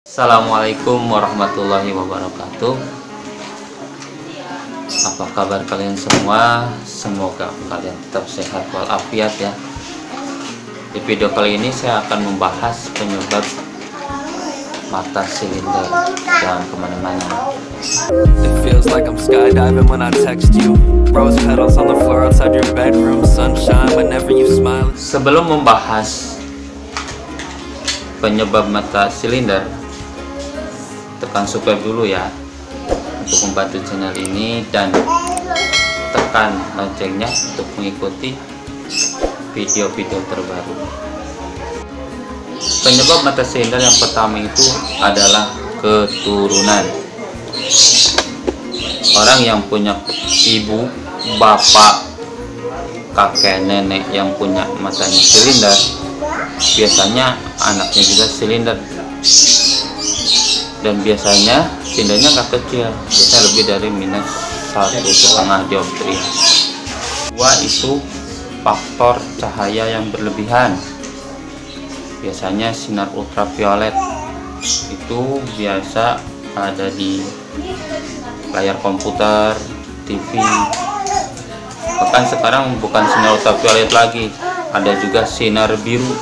Assalamualaikum warahmatullahi wabarakatuh Apa kabar kalian semua? Semoga kalian tetap sehat walafiat ya Di video kali ini saya akan membahas penyebab mata silinder Jangan ke mana-mana It feels like I'm skydiving when I text you. Rose petals on the floor outside your bedroom. Sunshine whenever you smile. Sebelum membahas penyebab mata silinder tekan subscribe dulu ya untuk membantu channel ini dan tekan loncengnya untuk mengikuti video-video terbaru. Penyebab mata silinder yang pertama itu adalah keturunan. Orang yang punya ibu bapak kakek nenek yang punya matanya silinder biasanya anaknya juga silinder dan biasanya silindernya nggak kecil. Biasanya lebih dari minus satu setengah dioptria dua itu faktor cahaya yang berlebihan. Biasanya sinar ultraviolet. Itu biasa ada di layar komputer TV bahkan sekarang bukan sinar ultraviolet lagi ada juga sinar biru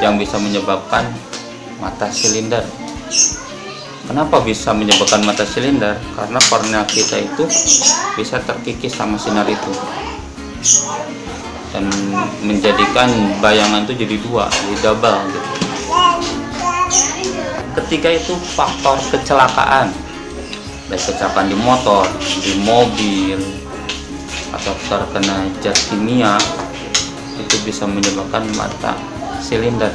yang bisa menyebabkan mata silinder kenapa bisa menyebabkan mata silinder? Karena kornea kita itu bisa terkikis sama sinar itu. Dan menjadikan bayangan itu jadi dua jadi double gitu. Ketiga itu faktor kecelakaan baik kecelakaan di motor di mobil atau terkena zat kimia itu bisa menyebabkan mata silinder.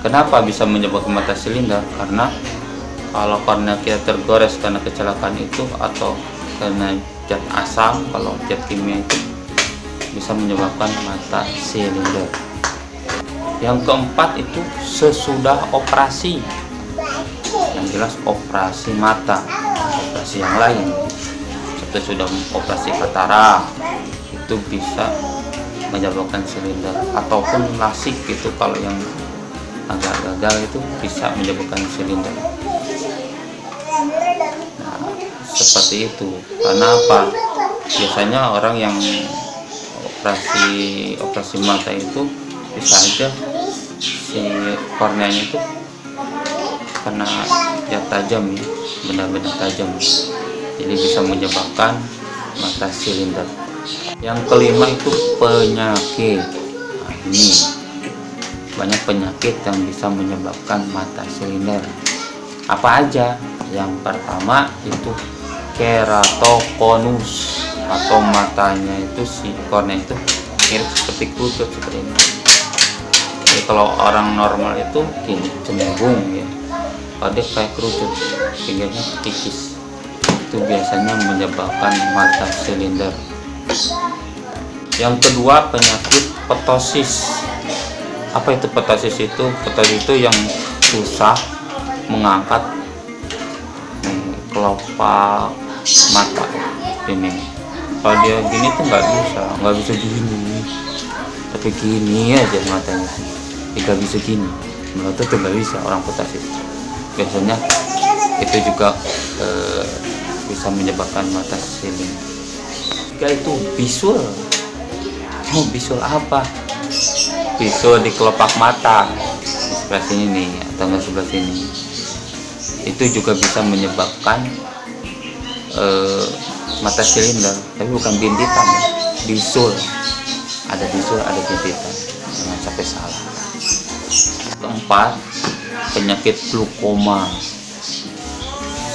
Kenapa bisa menyebabkan mata silinder? Karena kalau kornea kita tergores karena kecelakaan itu atau karena zat asam kalau zat kimia itu bisa menyebabkan mata silinder. Yang keempat itu sesudah operasi. Yang jelas operasi mata operasi yang lain. Seperti sudah operasi katarak itu bisa menyebabkan silinder. Ataupun lasik itu kalau yang agak gagal itu bisa menyebabkan silinder nah seperti itu. Karena apa? Biasanya orang yang operasi operasi mata itu bisa aja si korneanya itu karena ya tajam ya benda-benda tajam. Jadi bisa menyebabkan mata silinder. Yang kelima itu penyakit. Nah, ini banyak penyakit yang bisa menyebabkan mata silinder. Apa aja? Yang pertama itu keratokonus atau matanya itu si kornea itu mirip seperti kerucut seperti ini. Jadi kalau orang normal itu gini cembung ya. Dia kayak kerucut pinggirnya kikis itu biasanya menyebabkan mata silinder. Yang kedua penyakit petosis. Apa itu petosis itu? Petosis itu yang susah mengangkat hmm, kelopak mata ini. Kalau dia gini tuh nggak bisa nggak bisa gini. Tapi gini aja matanya. Tidak bisa gini. Menurut itu nggak bisa orang petosis biasanya itu juga eh, bisa menyebabkan mata silinder tiga itu bisul. Oh bisul apa? Bisul di kelopak mata. Di sebelah sini nih atau sebelah sini. Itu juga bisa menyebabkan eh, mata silinder tapi bukan bintitan ya. Bisul ada bisul ada bintitan. Jangan sampai salah. Keempat penyakit glukoma.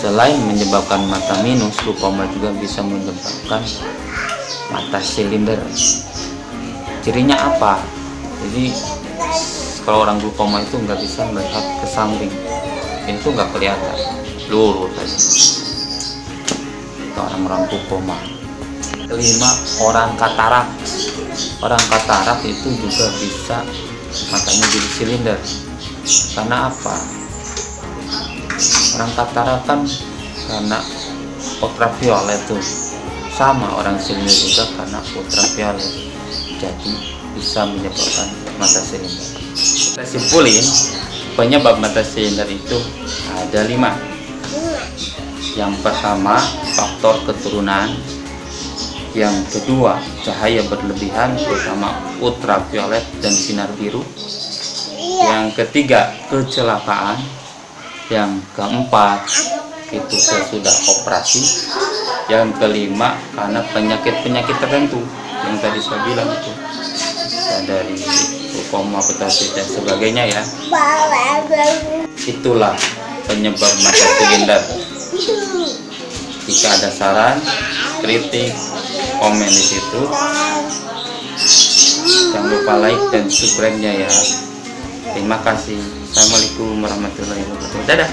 Selain menyebabkan mata minus glukoma juga bisa menyebabkan mata silinder cirinya apa? Jadi kalau orang glukoma itu nggak bisa melihat ke samping. Itu nggak kelihatan. Lurus aja orang-orang glukoma kelima orang katarak orang katarak itu juga bisa matanya jadi silinder. Karena apa? Orang katarak kan karena ultraviolet tuh. Sama orang silinder juga karena ultraviolet. Jadi bisa menyebabkan mata silinder. Kita simpulin penyebab mata silinder itu ada lima yang pertama faktor keturunan. Yang kedua cahaya berlebihan terutama ultraviolet dan sinar biru. Yang ketiga kecelakaan. Yang keempat itu sesudah operasi. Yang kelima karena penyakit-penyakit tertentu. Yang tadi saya bilang itu. Dari koma petosis dan sebagainya ya. Itulah penyebab mata silinder jika ada saran kritik komen di situ. Jangan lupa like dan subscribe ya. Terima kasih. Assalamualaikum warahmatullahi wabarakatuh. Dadah